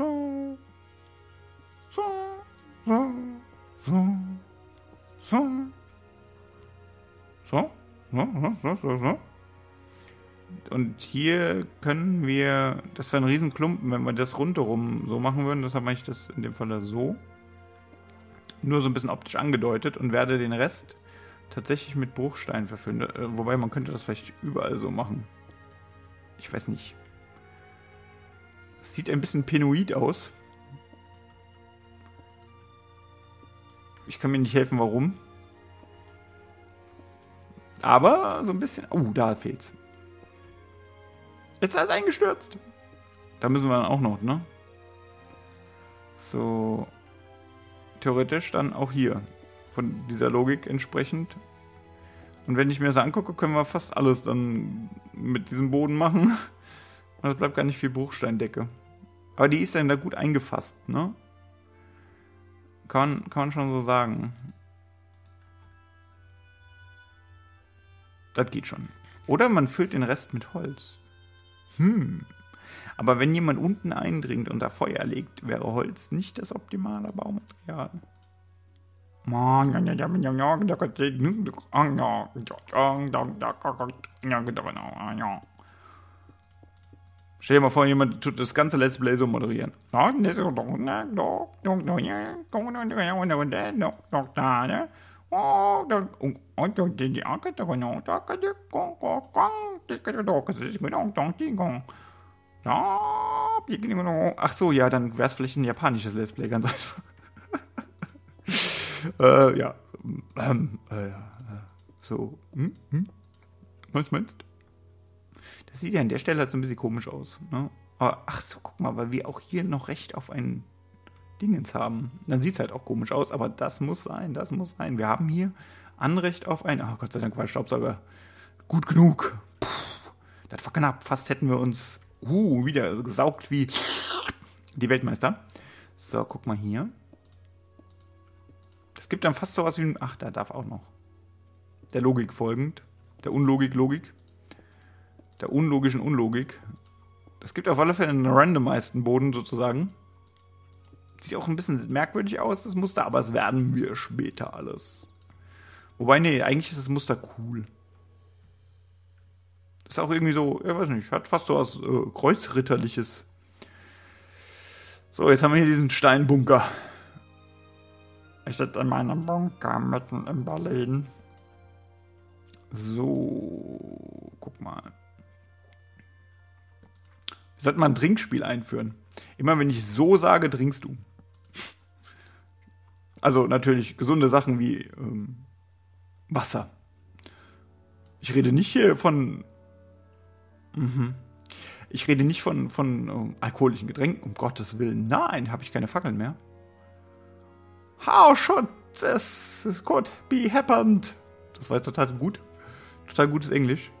So. So. So. So. So. So. So, so, so, so. Und hier können wir, das wäre ein Riesenklumpen, wenn wir das rundherum so machen würden. Deshalb mache ich das in dem Fall so. Nur so ein bisschen optisch angedeutet und werde den Rest tatsächlich mit Bruchstein verfüllen. Äh, wobei man könnte das vielleicht überall so machen. Ich weiß nicht. Sieht ein bisschen penoid aus. Ich kann mir nicht helfen, warum. Aber so ein bisschen. Oh, da fehlt's. Jetzt ist alles eingestürzt. Da müssen wir dann auch noch, ne? So. Theoretisch dann auch hier. Von dieser Logik entsprechend. Und wenn ich mir das angucke, können wir fast alles dann mit diesem Boden machen. Und es bleibt gar nicht viel Bruchsteindecke. Aber die ist dann da gut eingefasst, ne? Kann kann man schon so sagen. Das geht schon. Oder man füllt den Rest mit Holz. Hm. Aber wenn jemand unten eindringt und da Feuer legt, wäre Holz nicht das optimale Baumaterial. Stell dir mal vor, jemand tut das ganze Let's Play so moderieren. Ach so, ja, dann wäre es vielleicht ein japanisches Let's Play, ganz einfach. äh, ja. Ähm, äh, so. Hm? Hm? Was meinst du? Das sieht ja an der Stelle halt so ein bisschen komisch aus. Ne? Aber, ach so, guck mal, weil wir auch hier noch Recht auf ein Dingens haben. Dann sieht es halt auch komisch aus, aber das muss sein, das muss sein. Wir haben hier Anrecht auf ein. Ach Gott sei Dank war Staubsauger gut genug. Puh, das war knapp. Fast hätten wir uns uh, wieder gesaugt wie die Weltmeister. So, guck mal hier. Das gibt dann fast sowas wie ein. Ach, da darf auch noch. Der Logik folgend. Der Unlogik-Logik. Der unlogischen Unlogik. Das gibt auf alle Fälle einen randomizeden Boden sozusagen. Sieht auch ein bisschen merkwürdig aus, das Muster, aber es werden wir später alles. Wobei, nee, eigentlich ist das Muster cool. Ist auch irgendwie so, ich weiß nicht, hat fast so was äh, Kreuzritterliches. So, jetzt haben wir hier diesen Steinbunker. Ich sitze in meinem Bunker mitten in Berlin. So, guck mal. Wir sollten mal ein Trinkspiel einführen. Immer wenn ich so sage, trinkst du. Also natürlich gesunde Sachen wie ähm, Wasser. Ich rede nicht hier von. Mhm. Ich rede nicht von, von ähm, alkoholischen Getränken, um Gottes Willen. Nein, habe ich keine Fackeln mehr. How should this could be happened? Das war total gut. Total gutes Englisch.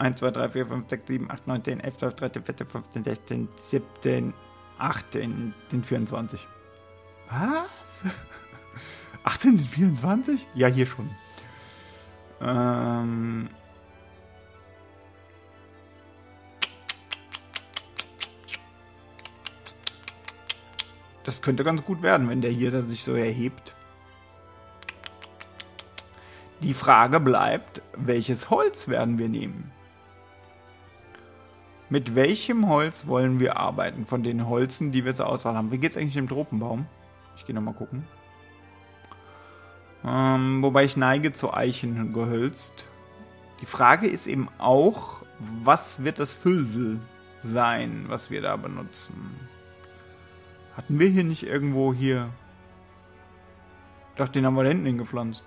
1, 2, 3, 4, 5, 6, 7, 8, 9, 10, 11, 12, 13, 14, 15, 16, 17, 18, den 24. Was? 18 sind 24? Ja, hier schon. Ähm. Das könnte ganz gut werden, wenn der hier sich so erhebt. Die Frage bleibt, welches Holz werden wir nehmen? Mit welchem Holz wollen wir arbeiten von den Holzen, die wir zur Auswahl haben? Wie geht es eigentlich dem Tropenbaum? Ich gehe nochmal gucken. Ähm, wobei ich neige zu Eichen gehölzt. Die Frage ist eben auch, was wird das Füllsel sein, was wir da benutzen? Hatten wir hier nicht irgendwo hier... Ich dachte, den haben wir da hinten hingepflanzt.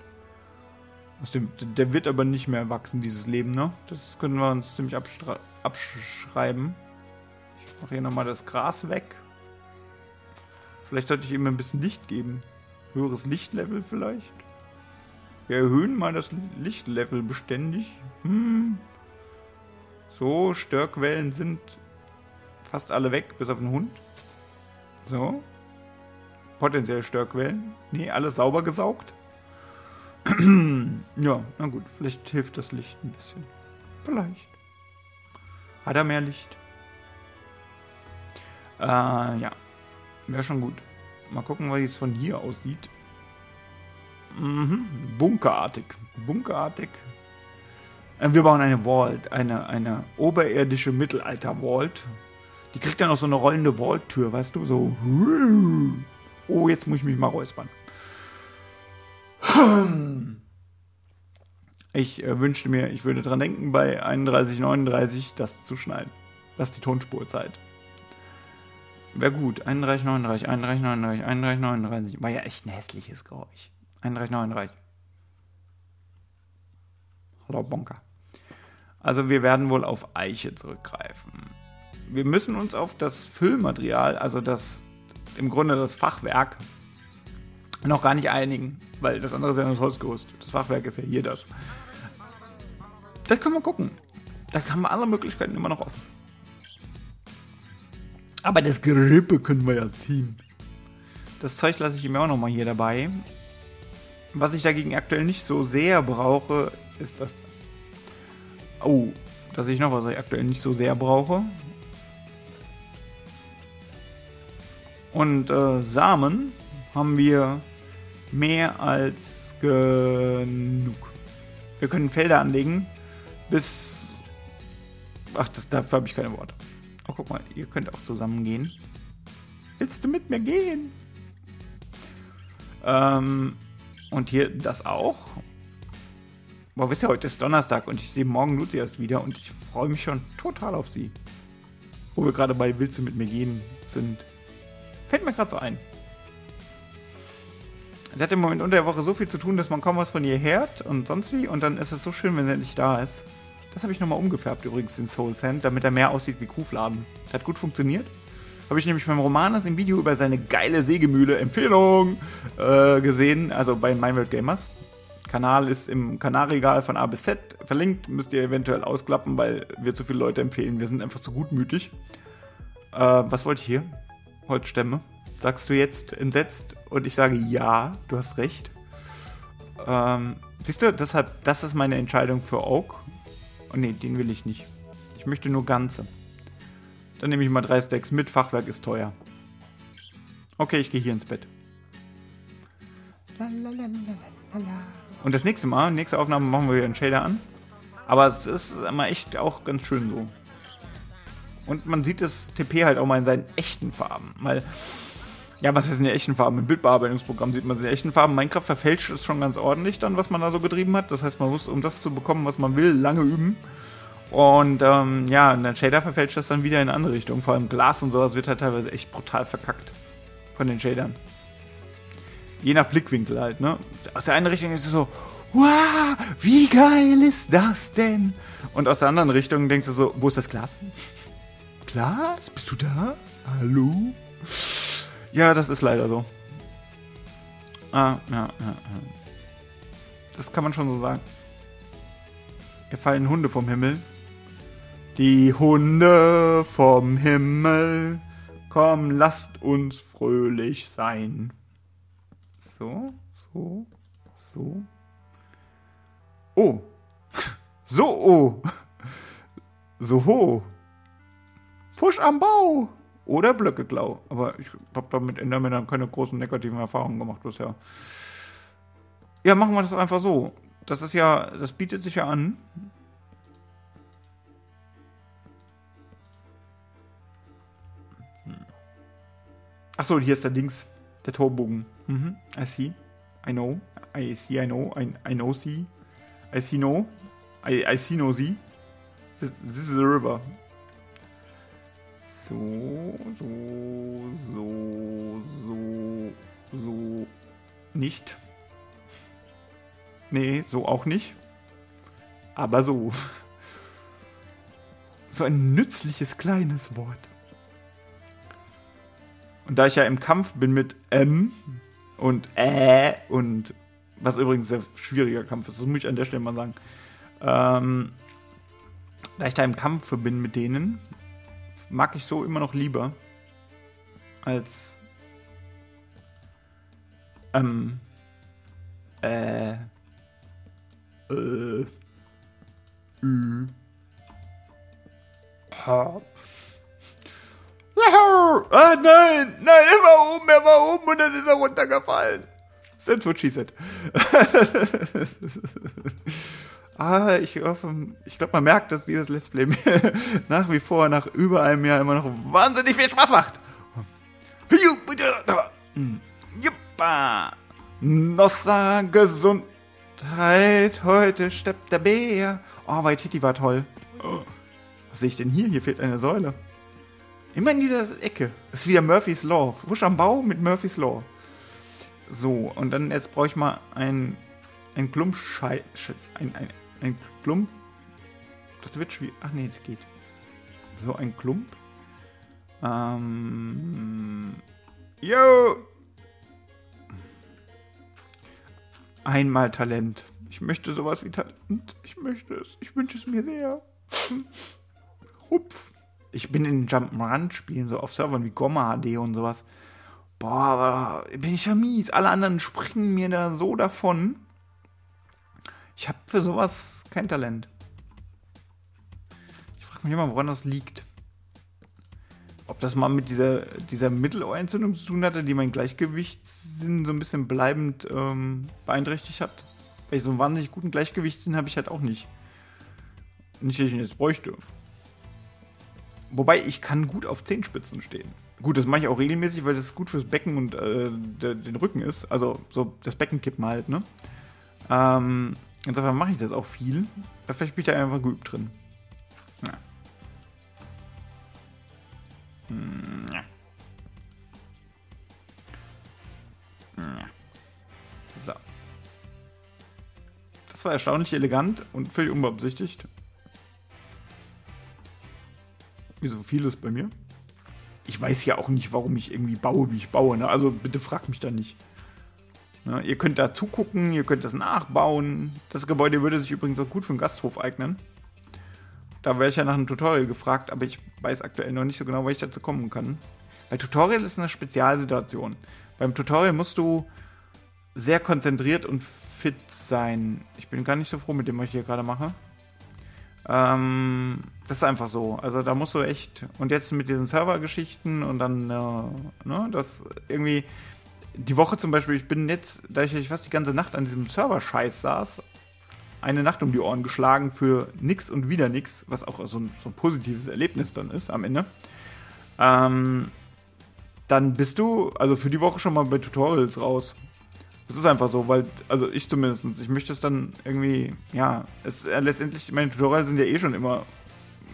Der wird aber nicht mehr wachsen, dieses Leben, ne? Das können wir uns ziemlich abschreiben. Ich mache hier nochmal das Gras weg. Vielleicht sollte ich ihm ein bisschen Licht geben. Höheres Lichtlevel vielleicht. Wir erhöhen mal das Lichtlevel beständig. Hm. So, Störquellen sind fast alle weg, bis auf den Hund. So. Potenziell Störquellen. Nee, alles sauber gesaugt. ja, na gut, vielleicht hilft das Licht ein bisschen. Vielleicht. Hat er mehr Licht? Äh, ja. Wäre schon gut. Mal gucken, wie es von hier aussieht. Mhm. Bunkerartig. Bunkerartig. Äh, wir bauen eine Vault, eine, eine oberirdische Mittelalter-Vault. Die kriegt dann auch so eine rollende Vault-Tür, weißt du? So. Oh, jetzt muss ich mich mal räuspern. Ich äh, wünschte mir, ich würde dran denken, bei 31,39 das zu schneiden. Das ist die Tonspurzeit. Wäre gut. 31,39, 31,39, 31,39. War ja echt ein hässliches Geräusch. 31,39. Hallo Bonker. Also wir werden wohl auf Eiche zurückgreifen. Wir müssen uns auf das Füllmaterial, also das im Grunde das Fachwerk, noch gar nicht einigen, weil das andere ist ja das Holzgerüst. Das Fachwerk ist ja hier das. Das können wir gucken. Da haben wir alle Möglichkeiten immer noch offen. Aber das Gerippe können wir ja ziehen. Das Zeug lasse ich ihm auch nochmal hier dabei. Was ich dagegen aktuell nicht so sehr brauche, ist das. Oh, dass ich noch was ich aktuell nicht so sehr brauche. Und äh, Samen haben wir mehr als genug. Wir können Felder anlegen bis. Ach, das, dafür habe ich keine Worte. Oh, guck mal, ihr könnt auch zusammen gehen. Willst du mit mir gehen? Ähm, und hier das auch. Boah, wisst ihr, heute ist Donnerstag und ich sehe morgen Luzi erst wieder und ich freue mich schon total auf sie. Wo wir gerade bei Willst du mit mir gehen sind. Fällt mir gerade so ein. Sie hat im Moment unter der Woche so viel zu tun, dass man kaum was von ihr hört und sonst wie. Und dann ist es so schön, wenn sie endlich da ist. Das habe ich nochmal umgefärbt übrigens, den Soul Sand, damit er mehr aussieht wie Kuhfladen. Hat gut funktioniert. Habe ich nämlich beim Romanes im Video über seine geile Sägemühle Empfehlung äh, gesehen, also bei Mindworld Gamers. Kanal ist im Kanalregal von A bis Z verlinkt. Müsst ihr eventuell ausklappen, weil wir zu viele Leute empfehlen. Wir sind einfach zu gutmütig. Äh, was wollte ich hier? Holzstämme. Sagst du jetzt entsetzt? Und ich sage ja, du hast recht. Ähm, siehst du, deshalb, das ist meine Entscheidung für Oak. Oh ne, den will ich nicht. Ich möchte nur ganze. Dann nehme ich mal drei Stacks mit. Fachwerk ist teuer. Okay, ich gehe hier ins Bett. Und das nächste Mal, nächste Aufnahme machen wir wieder einen Shader an. Aber es ist immer echt auch ganz schön so. Und man sieht das TP halt auch mal in seinen echten Farben. Weil ja, was ist in den echten Farben? Im Bildbearbeitungsprogramm sieht man sie in echten Farben. Minecraft verfälscht es schon ganz ordentlich dann, was man da so getrieben hat. Das heißt, man muss, um das zu bekommen, was man will, lange üben. Und ähm, ja, der Shader verfälscht das dann wieder in eine andere Richtung. Vor allem Glas und sowas wird halt teilweise echt brutal verkackt von den Shadern. Je nach Blickwinkel halt, ne? Aus der einen Richtung ist es so, wow, wie geil ist das denn? Und aus der anderen Richtung denkst du so, wo ist das Glas? Glas? Bist du da? Hallo? Ja, das ist leider so. Ah, ja, ja, ja. Das kann man schon so sagen. Hier fallen Hunde vom Himmel. Die Hunde vom Himmel. Komm, lasst uns fröhlich sein. So, so, so. Oh. So, oh. So, ho. Fusch am Bau. Oder Blöckeklau. Aber ich habe da mit Endermännern keine großen negativen Erfahrungen gemacht bisher. Ja, machen wir das einfach so. Das ist ja, das bietet sich ja an. Hm. Achso, hier ist der Links, der Torbogen. Mhm. I see. I know. I see, I know. I, I know see. I see no. I, I see no see. This, this is a river. So, so, so, so, so. Nicht. Nee, so auch nicht. Aber so. So ein nützliches kleines Wort. Und da ich ja im Kampf bin mit M und Ä und was übrigens ein sehr schwieriger Kampf ist, das muss ich an der Stelle mal sagen. Ähm, da ich da im Kampf bin mit denen, mag ich so immer noch lieber als ähm äh äh ü hab la Ah, nein, nein, er war oben, er war oben und dann ist er runtergefallen. That's what she said. ah, ich hoffe, ich glaube, man merkt, dass dieses Let's Play mir nach wie vor, nach über einem Jahr immer noch wahnsinnig viel Spaß macht. Juppa. Nossa Gesundheit, heute steppt der Bär. Oh, Waititi war toll. Was sehe ich denn hier? Hier fehlt eine Säule. Immer in dieser Ecke. Ist wieder Murphy's Law. Wusch am Bau mit Murphy's Law. So, und dann jetzt brauche ich mal ein, ein Klumpschei... Ein, ein, ein Klump... Das wird schwierig. Ach nee, das geht. So, ein Klump. Ähm... Yo! Einmal Talent. Ich möchte sowas wie Talent. Ich möchte es. Ich wünsche es mir sehr. Hupf. Ich bin in Jump'n'Run-Spielen, so auf Servern wie Gomma HD und sowas. Boah, aber bin ich ja mies. Alle anderen springen mir da so davon. Ich habe für sowas kein Talent. Ich frage mich immer, woran das liegt. Ob das mal mit dieser, dieser Mittelohrentzündung zu tun hatte, die mein Gleichgewichtssinn so ein bisschen bleibend ähm, beeinträchtigt hat. Weil ich so einen wahnsinnig guten Gleichgewichtssinn habe ich halt auch nicht. Nicht, dass ich ihn jetzt bräuchte. Wobei ich kann gut auf Zehenspitzen stehen. Gut, das mache ich auch regelmäßig, weil das gut fürs Becken und äh, den Rücken ist. Also so das Beckenkippen halt, ne? Ähm, insofern mache ich das auch viel. Vielleicht bin ich da einfach geübt drin. So. Das war erstaunlich elegant und völlig unbeabsichtigt. Wie so vieles bei mir. Ich weiß ja auch nicht, warum ich irgendwie baue, wie ich baue. Ne? Also bitte fragt mich da nicht. Ne? Ihr könnt da zugucken, ihr könnt das nachbauen. Das Gebäude würde sich übrigens auch gut für einen Gasthof eignen. Da wäre ich ja nach einem Tutorial gefragt, aber ich weiß aktuell noch nicht so genau, wie ich dazu kommen kann. Weil Tutorial ist eine Spezialsituation. Beim Tutorial musst du sehr konzentriert und fit sein. Ich bin gar nicht so froh mit dem, was ich hier gerade mache. Ähm, das ist einfach so. Also da musst du echt. Und jetzt mit diesen Servergeschichten und dann, äh, ne, das irgendwie. Die Woche zum Beispiel, ich bin jetzt, da ich fast die ganze Nacht an diesem Server-Scheiß saß, eine Nacht um die Ohren geschlagen für nix und wieder nix, was auch so ein, so ein positives Erlebnis dann ist am Ende. Ähm, dann bist du, also für die Woche schon mal bei Tutorials raus. Es ist einfach so, weil, also ich zumindest, ich möchte es dann irgendwie, ja, es äh, letztendlich, meine Tutorials sind ja eh schon immer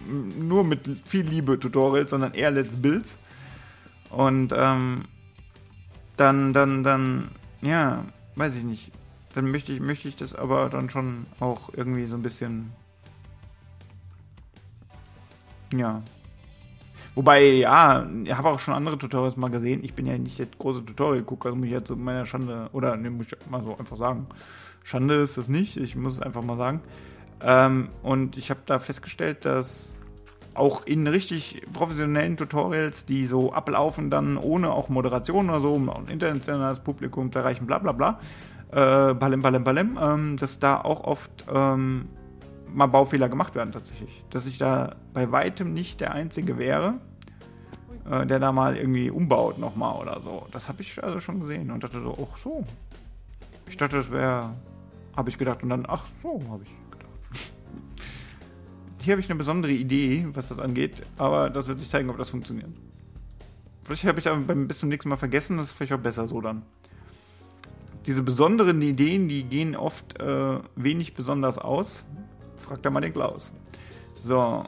nur mit viel Liebe Tutorials, sondern eher Let's Builds. Und ähm, dann, dann, dann, ja, weiß ich nicht. Dann möchte ich, möchte ich das aber dann schon auch irgendwie so ein bisschen, ja, Wobei, ja, ich habe auch schon andere Tutorials mal gesehen. Ich bin ja nicht der große Tutorial-Gucker, muss ich jetzt zu meiner Schande, oder ne, muss ich mal so einfach sagen. Schande ist das nicht, ich muss es einfach mal sagen. Ähm, und ich habe da festgestellt, dass auch in richtig professionellen Tutorials, die so ablaufen, dann ohne auch Moderation oder so, um ein internationales Publikum zu erreichen, bla bla bla, äh, balem, balem, balem, ähm, dass da auch oft ähm, mal Baufehler gemacht werden tatsächlich. Dass ich da bei weitem nicht der Einzige wäre äh, der da mal irgendwie umbaut nochmal oder so. Das habe ich also schon gesehen und dachte so, ach so. Ich dachte, das wäre, habe ich gedacht und dann, ach so, habe ich gedacht. Hier habe ich eine besondere Idee, was das angeht, aber das wird sich zeigen, ob das funktioniert. Vielleicht habe ich aber beim bis zum nächsten Mal vergessen, das ist vielleicht auch besser so dann. Diese besonderen Ideen, die gehen oft äh, wenig besonders aus. Fragt da mal den Klaus. So,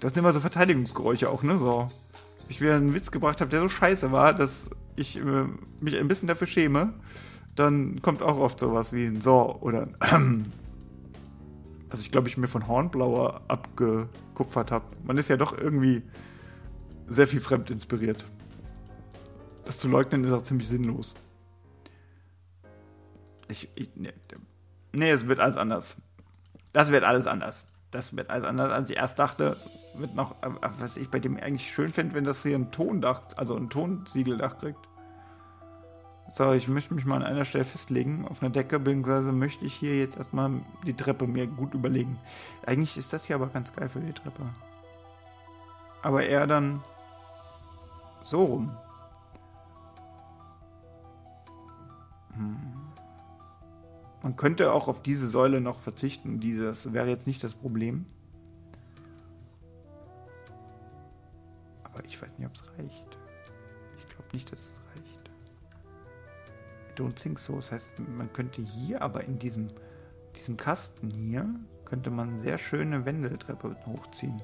das sind immer so Verteidigungsgeräusche auch, ne? So. Ich wieder einen Witz gebracht habe, der so scheiße war, dass ich äh, mich ein bisschen dafür schäme. Dann kommt auch oft sowas wie ein So oder ein Was ich glaube ich mir von Hornblauer abgekupfert habe. Man ist ja doch irgendwie sehr viel fremd inspiriert. Das zu leugnen ist auch ziemlich sinnlos. Ich, ich nee, nee, es wird alles anders. Das wird alles anders das wird alles anders, als ich erst dachte. Wird noch, äh, was ich bei dem eigentlich schön finde, wenn das hier ein Tondach, also ein Tonsiegeldach kriegt. So, ich möchte mich mal an einer Stelle festlegen auf einer Decke, beziehungsweise möchte ich hier jetzt erstmal die Treppe mir gut überlegen. Eigentlich ist das hier aber ganz geil für die Treppe. Aber eher dann so rum. Man könnte auch auf diese Säule noch verzichten. Dieses wäre jetzt nicht das Problem. Aber ich weiß nicht, ob es reicht. Ich glaube nicht, dass es reicht. I don't think so. Das heißt, man könnte hier aber in diesem, diesem Kasten hier, könnte man sehr schöne Wendeltreppe hochziehen.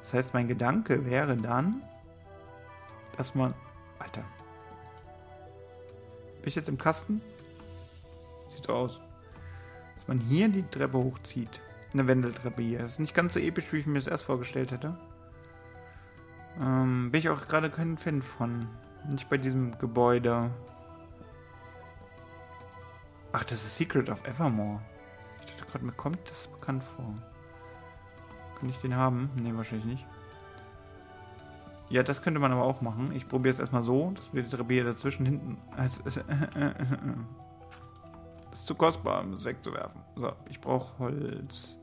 Das heißt, mein Gedanke wäre dann, dass man... Bin ich jetzt im Kasten? Sieht so aus. Dass man hier die Treppe hochzieht. Eine Wendeltreppe hier. Das ist nicht ganz so episch, wie ich mir das erst vorgestellt hätte. Ähm, bin ich auch gerade kein Fan von. Nicht bei diesem Gebäude. Ach, das ist Secret of Evermore. Ich dachte gerade, mir kommt das bekannt vor. Kann ich den haben? Ne, wahrscheinlich nicht. Ja, das könnte man aber auch machen. Ich probiere es erstmal so, dass wir die Treppe hier dazwischen hinten. Das ist zu kostbar, um es wegzuwerfen. So, ich brauche Holz.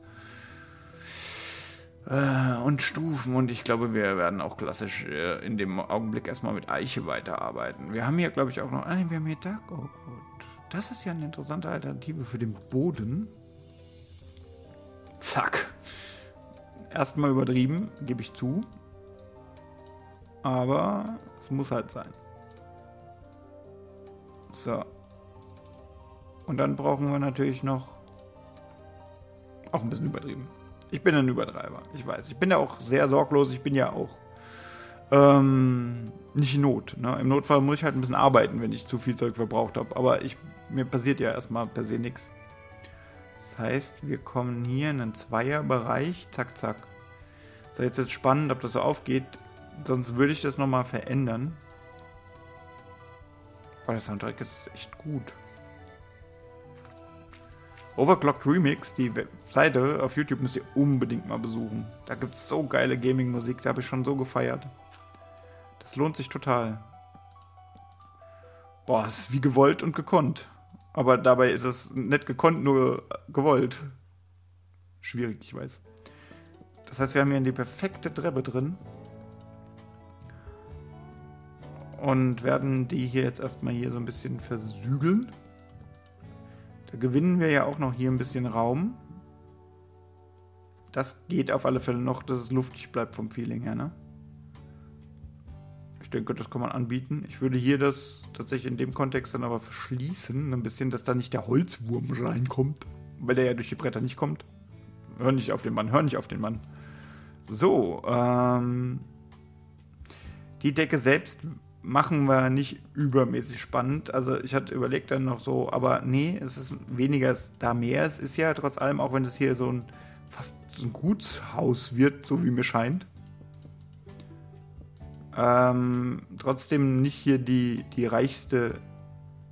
Äh, und Stufen und ich glaube, wir werden auch klassisch äh, in dem Augenblick erstmal mit Eiche weiterarbeiten. Wir haben hier, glaube ich, auch noch. Nein, wir haben hier Dark Oak Wood. Das ist ja eine interessante Alternative für den Boden. Zack. Erstmal übertrieben, gebe ich zu. Aber es muss halt sein. So. Und dann brauchen wir natürlich noch. Auch ein bisschen übertrieben. Ich bin ein Übertreiber, ich weiß. Ich bin ja auch sehr sorglos, ich bin ja auch ähm, nicht in Not. Ne? Im Notfall muss ich halt ein bisschen arbeiten, wenn ich zu viel Zeug verbraucht habe. Aber ich, mir passiert ja erstmal per se nichts. Das heißt, wir kommen hier in einen Zweierbereich. Zack, zack. Das ist jetzt spannend, ob das so aufgeht. Sonst würde ich das nochmal verändern. Aber der Soundtrack ist echt gut. Overclocked Remix, die Seite auf YouTube müsst ihr unbedingt mal besuchen. Da gibt es so geile Gaming-Musik, da habe ich schon so gefeiert. Das lohnt sich total. Boah, es ist wie gewollt und gekonnt. Aber dabei ist es nicht gekonnt, nur gewollt. Schwierig, ich weiß. Das heißt, wir haben hier die perfekte Treppe drin. Und werden die hier jetzt erstmal hier so ein bisschen versügeln. Da gewinnen wir ja auch noch hier ein bisschen Raum. Das geht auf alle Fälle noch, dass es luftig bleibt vom Feeling her, ne? Ich denke, das kann man anbieten. Ich würde hier das tatsächlich in dem Kontext dann aber verschließen, ein bisschen, dass da nicht der Holzwurm reinkommt, weil der ja durch die Bretter nicht kommt. Hör nicht auf den Mann, hör nicht auf den Mann. So, ähm, die Decke selbst machen wir nicht übermäßig spannend. Also ich hatte überlegt dann noch so, aber nee, es ist weniger da mehr. Es ist ja trotz allem, auch wenn es hier so ein fast ein Gutshaus wird, so wie mir scheint. Ähm, trotzdem nicht hier die, die reichste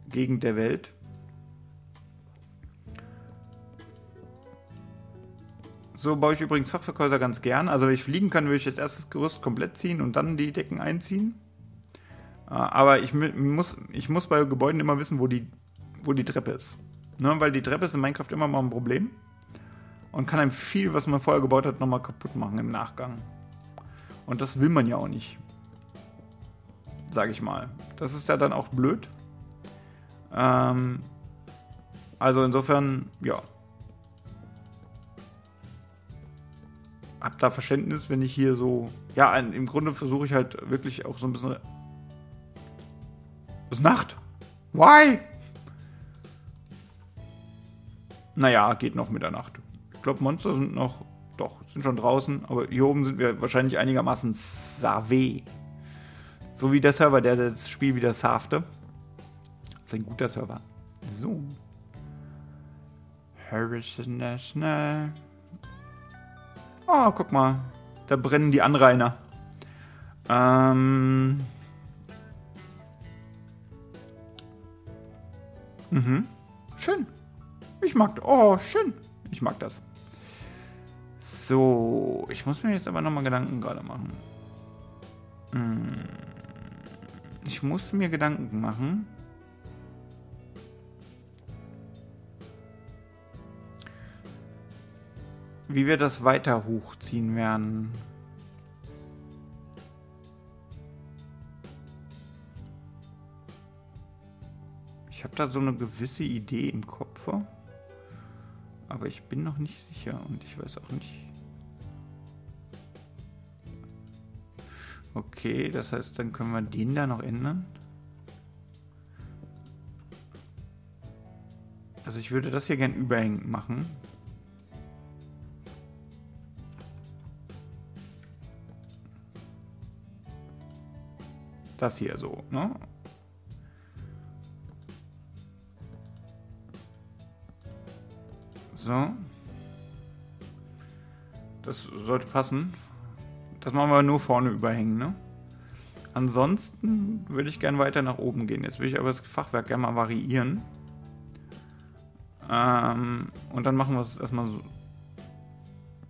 Gegend der Welt. So baue ich übrigens Fachverkäufer ganz gern. Also wenn ich fliegen kann, würde ich jetzt erst das Gerüst komplett ziehen und dann die Decken einziehen. Aber ich muss, ich muss bei Gebäuden immer wissen, wo die, wo die Treppe ist. Ne? Weil die Treppe ist in Minecraft immer mal ein Problem. Und kann einem viel, was man vorher gebaut hat, nochmal kaputt machen im Nachgang. Und das will man ja auch nicht. Sag ich mal. Das ist ja dann auch blöd. Ähm, also insofern, ja. Hab da Verständnis, wenn ich hier so. Ja, im Grunde versuche ich halt wirklich auch so ein bisschen ist Nacht. Why? Naja, geht noch mit der Nacht. Ich glaube, Monster sind noch. Doch, sind schon draußen. Aber hier oben sind wir wahrscheinlich einigermaßen Save. So wie der Server, der das Spiel wieder safte. Das ist ein guter Server. So. Harrison National. Oh, guck mal. Da brennen die Anrainer. Ähm. Mhm. Schön. Ich mag. Oh, schön. Ich mag das. So, ich muss mir jetzt aber nochmal Gedanken gerade machen. Hm. Ich muss mir Gedanken machen. Wie wir das weiter hochziehen werden. Ich habe da so eine gewisse Idee im Kopf. Aber ich bin noch nicht sicher und ich weiß auch nicht. Okay, das heißt, dann können wir den da noch ändern. Also ich würde das hier gern überhängend machen. Das hier so, ne? So. Das sollte passen. Das machen wir nur vorne überhängen, ne? Ansonsten würde ich gerne weiter nach oben gehen. Jetzt würde ich aber das Fachwerk gerne mal variieren. Ähm, und dann machen wir es erstmal so.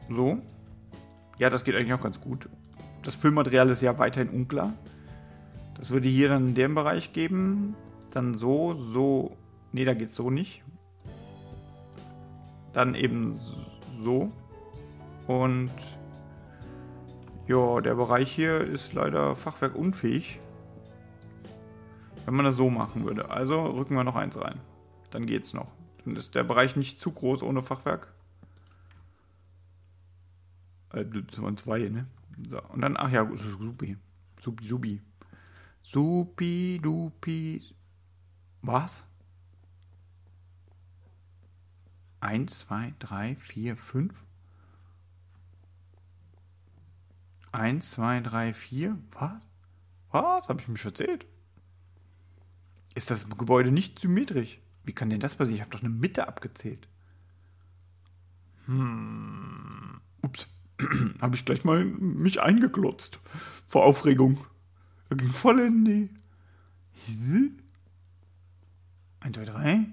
So. Ja, das geht eigentlich auch ganz gut. Das Füllmaterial ist ja weiterhin unklar. Das würde hier dann in dem Bereich geben. Dann so, so. Ne, da geht so nicht. Dann eben so. Und ja, der Bereich hier ist leider fachwerkunfähig. Wenn man das so machen würde. Also rücken wir noch eins rein. Dann geht's noch. Dann ist der Bereich nicht zu groß ohne Fachwerk. Äh, das waren zwei, ne? So, und dann, ach ja, supi. Supi, supi. Supi, dupi. Was? 1, 2, 3, 4, 5. 1, 2, 3, 4. Was? Was? Habe ich mich verzählt? Ist das Gebäude nicht symmetrisch? Wie kann denn das passieren? Ich habe doch eine Mitte abgezählt. Hm. Ups. habe ich gleich mal mich eingeklotzt. Vor Aufregung. Da ging voll in die. 1, 2, 3.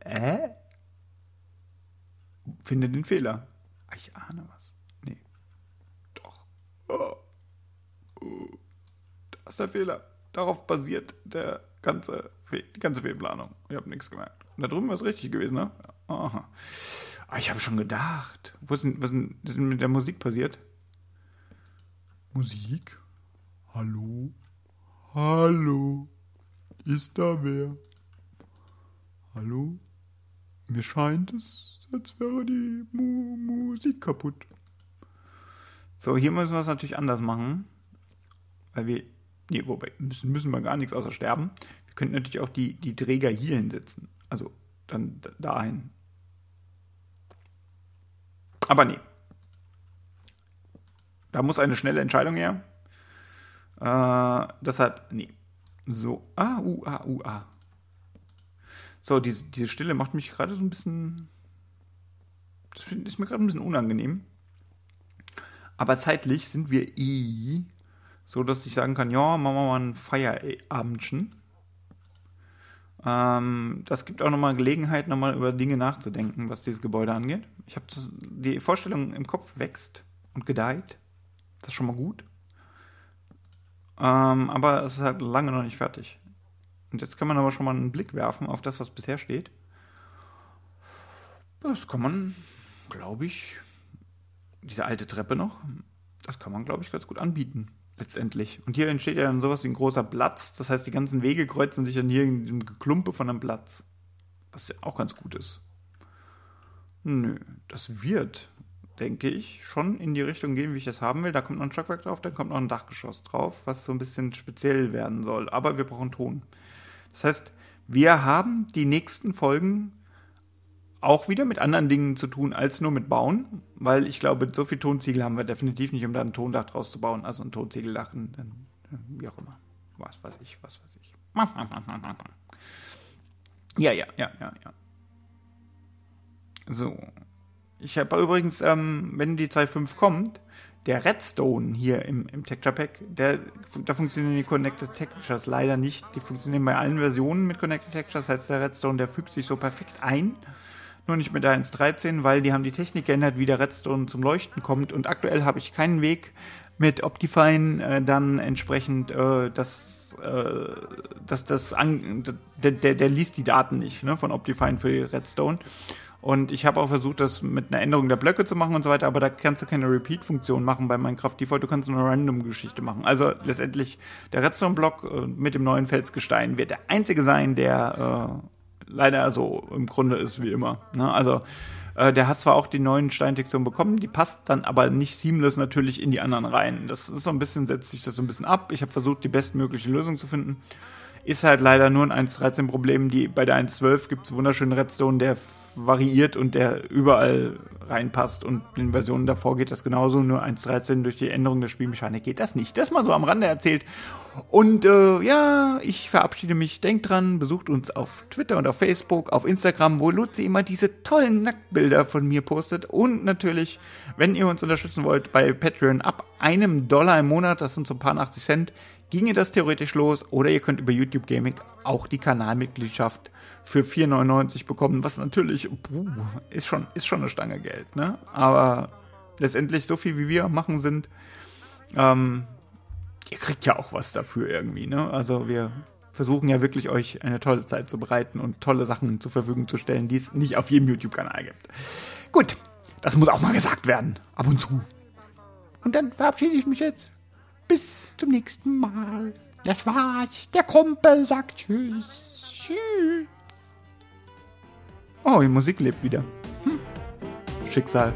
Äh? Finde den Fehler. Ah, ich ahne was. Nee. Doch. Oh. Oh. Da ist der Fehler. Darauf basiert der ganze die ganze Fehlplanung. Ich habe nichts gemerkt. Und da drüben war es richtig gewesen, ne? Aha. Ah, ich habe schon gedacht. Wo ist was ist denn mit der Musik passiert? Musik? Hallo? Hallo? Ist da wer? Hallo? Mir scheint es, als wäre die Mu Musik kaputt. So, hier müssen wir es natürlich anders machen. Weil wir. Nee, wobei, müssen, müssen wir gar nichts außer sterben. Wir könnten natürlich auch die, die Träger hier hinsetzen. Also dann dahin. Aber nee. Da muss eine schnelle Entscheidung her. Äh, deshalb, nee. So, ah, u, a, u, a. So, diese, diese Stille macht mich gerade so ein bisschen. Das ist mir gerade ein bisschen unangenehm. Aber zeitlich sind wir eh so, dass ich sagen kann: Ja, machen wir mal ein Feierabendchen. Ähm, das gibt auch nochmal Gelegenheit, nochmal über Dinge nachzudenken, was dieses Gebäude angeht. Ich habe die Vorstellung im Kopf wächst und gedeiht. Das ist schon mal gut. Ähm, aber es ist halt lange noch nicht fertig. Und jetzt kann man aber schon mal einen Blick werfen auf das, was bisher steht. Das kann man, glaube ich, diese alte Treppe noch, das kann man, glaube ich, ganz gut anbieten, letztendlich. Und hier entsteht ja dann sowas wie ein großer Platz. Das heißt, die ganzen Wege kreuzen sich dann hier in diesem Geklumpe von einem Platz. Was ja auch ganz gut ist. Nö, das wird, denke ich, schon in die Richtung gehen, wie ich das haben will. Da kommt noch ein Stockwerk drauf, dann kommt noch ein Dachgeschoss drauf, was so ein bisschen speziell werden soll. Aber wir brauchen Ton. Das heißt, wir haben die nächsten Folgen auch wieder mit anderen Dingen zu tun als nur mit Bauen, weil ich glaube, so viel Tonziegel haben wir definitiv nicht, um da ein Tondach draus zu bauen. Also ein Tonziegeldach, wie auch immer. Was weiß ich, was weiß ich. Ja, ja, ja, ja, ja. So. Ich habe übrigens, ähm, wenn die 2.5 kommt, der Redstone hier im, im Texture Pack, der, da funktionieren die Connected Textures leider nicht. Die funktionieren bei allen Versionen mit Connected Textures. Das heißt, der Redstone, der fügt sich so perfekt ein. Nur nicht mit der 1.13, weil die haben die Technik geändert, wie der Redstone zum Leuchten kommt. Und aktuell habe ich keinen Weg mit Optifine äh, dann entsprechend äh, das, äh, das, das an, der, der, der liest die Daten nicht ne, von Optifine für Redstone. Und ich habe auch versucht, das mit einer Änderung der Blöcke zu machen und so weiter, aber da kannst du keine Repeat-Funktion machen bei Minecraft Default, du kannst eine Random-Geschichte machen. Also letztendlich, der Redstone-Block äh, mit dem neuen Felsgestein wird der einzige sein, der äh, leider so im Grunde ist wie immer. Ne? Also äh, der hat zwar auch die neuen Steintexturen bekommen, die passt dann aber nicht seamless natürlich in die anderen rein. Das ist so ein bisschen, setzt sich das so ein bisschen ab. Ich habe versucht, die bestmögliche Lösung zu finden. Ist halt leider nur ein 1.13-Problem. Bei der 1.12 gibt es wunderschönen Redstone, der variiert und der überall reinpasst. Und in Versionen davor geht das genauso. Nur 1.13 durch die Änderung der Spielmechanik geht das nicht. Das mal so am Rande erzählt. Und äh, ja, ich verabschiede mich. Denkt dran, besucht uns auf Twitter und auf Facebook, auf Instagram, wo Luzi immer diese tollen Nacktbilder von mir postet. Und natürlich, wenn ihr uns unterstützen wollt, bei Patreon ab einem Dollar im Monat, das sind so ein paar 80 Cent, ginge das theoretisch los. Oder ihr könnt über YouTube Gaming auch die Kanalmitgliedschaft für 4,99 bekommen, was natürlich puh, ist, schon, ist schon eine Stange Geld. Ne? Aber letztendlich, so viel wie wir machen sind, ähm, ihr kriegt ja auch was dafür irgendwie. Ne? Also wir versuchen ja wirklich euch eine tolle Zeit zu bereiten und tolle Sachen zur Verfügung zu stellen, die es nicht auf jedem YouTube-Kanal gibt. Gut, das muss auch mal gesagt werden, ab und zu. Und dann verabschiede ich mich jetzt. Bis zum nächsten Mal. Das war's. Der Kumpel sagt Tschüss. Tschüss. Oh, die Musik lebt wieder. Hm. Schicksal.